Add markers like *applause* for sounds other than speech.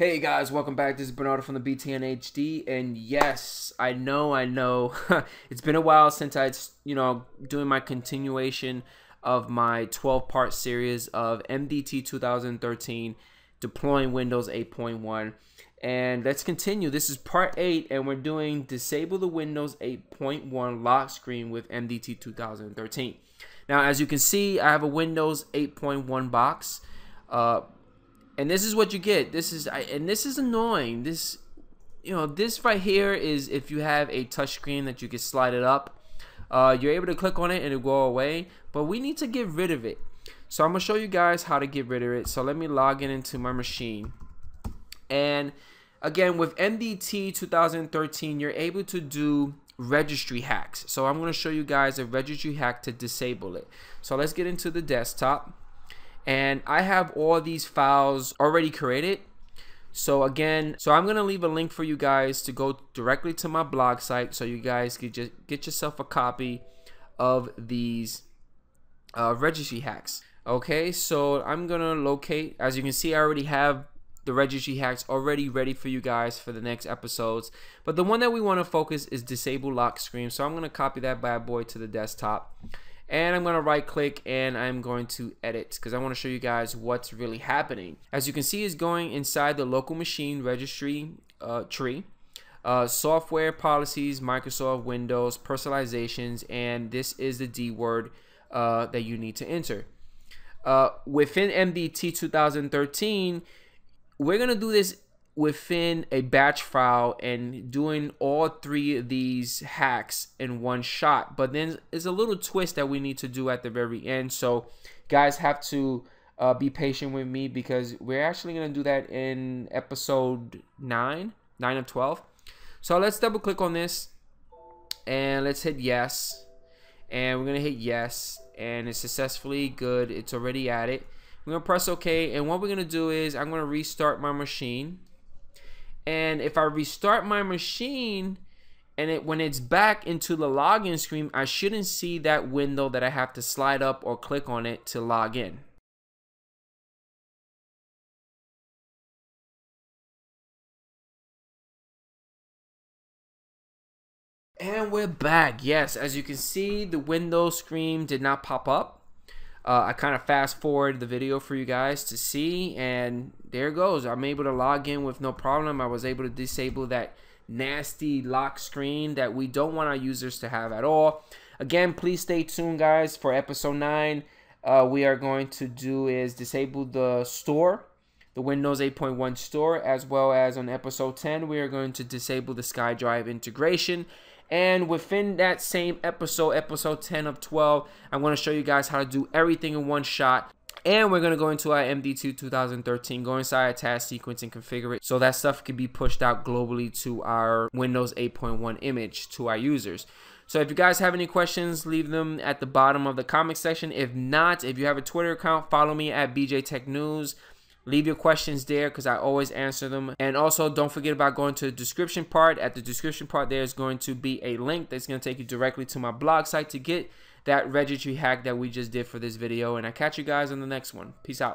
Hey guys, welcome back. This is Bernardo from the BTN HD, and yes, I know, I know, *laughs* it's been a while since I, you know, doing my continuation of my 12-part series of MDT 2013 deploying Windows 8.1, and let's continue. This is part eight, and we're doing disable the Windows 8.1 lock screen with MDT 2013. Now, as you can see, I have a Windows 8.1 box. Uh, and this is what you get. This is and this is annoying. This you know this right here is if you have a touch screen that you can slide it up. Uh, you're able to click on it and it'll go away. But we need to get rid of it. So I'm gonna show you guys how to get rid of it. So let me log in into my machine. And again, with MDT 2013, you're able to do registry hacks. So I'm gonna show you guys a registry hack to disable it. So let's get into the desktop and I have all these files already created. So again so I'm gonna leave a link for you guys to go directly to my blog site so you guys can just get yourself a copy of these uh, registry hacks. Okay so I'm gonna locate as you can see I already have the registry hacks already ready for you guys for the next episodes. But the one that we want to focus is disable lock screen. So I'm gonna copy that bad boy to the desktop and I'm going to right click and I'm going to edit because I want to show you guys what's really happening. As you can see is going inside the local machine registry uh, tree. Uh, software policies, Microsoft Windows, personalizations, and this is the D word uh, that you need to enter. Uh, within MDT 2013, we're going to do this within a batch file and doing all three of these hacks in one shot. But then there's a little twist that we need to do at the very end. So guys have to uh, be patient with me because we're actually going to do that in episode 9, 9 of 12. So let's double click on this and let's hit yes. And we're going to hit yes and it's successfully good. It's already added. We're going to press OK and what we're going to do is I'm going to restart my machine and if I restart my machine and it when it's back into the login screen, I shouldn't see that window that I have to slide up or click on it to log in. And we're back. Yes, as you can see, the window screen did not pop up uh, I kind of fast forward the video for you guys to see and there goes. I'm able to log in with no problem. I was able to disable that nasty lock screen that we don't want our users to have at all. Again please stay tuned guys for episode 9 uh, we are going to do is disable the store the Windows 8.1 store as well as on episode 10 we are going to disable the SkyDrive integration and within that same episode, episode 10 of 12, I'm going to show you guys how to do everything in one shot. And we're going to go into our MDT 2013, go inside our task sequence and configure it so that stuff can be pushed out globally to our Windows 8.1 image to our users. So if you guys have any questions, leave them at the bottom of the comment section. If not, if you have a Twitter account, follow me at BJ Tech News. Leave your questions there because I always answer them. And also, don't forget about going to the description part. At the description part, there is going to be a link that's going to take you directly to my blog site to get that registry hack that we just did for this video. And I catch you guys in the next one. Peace out.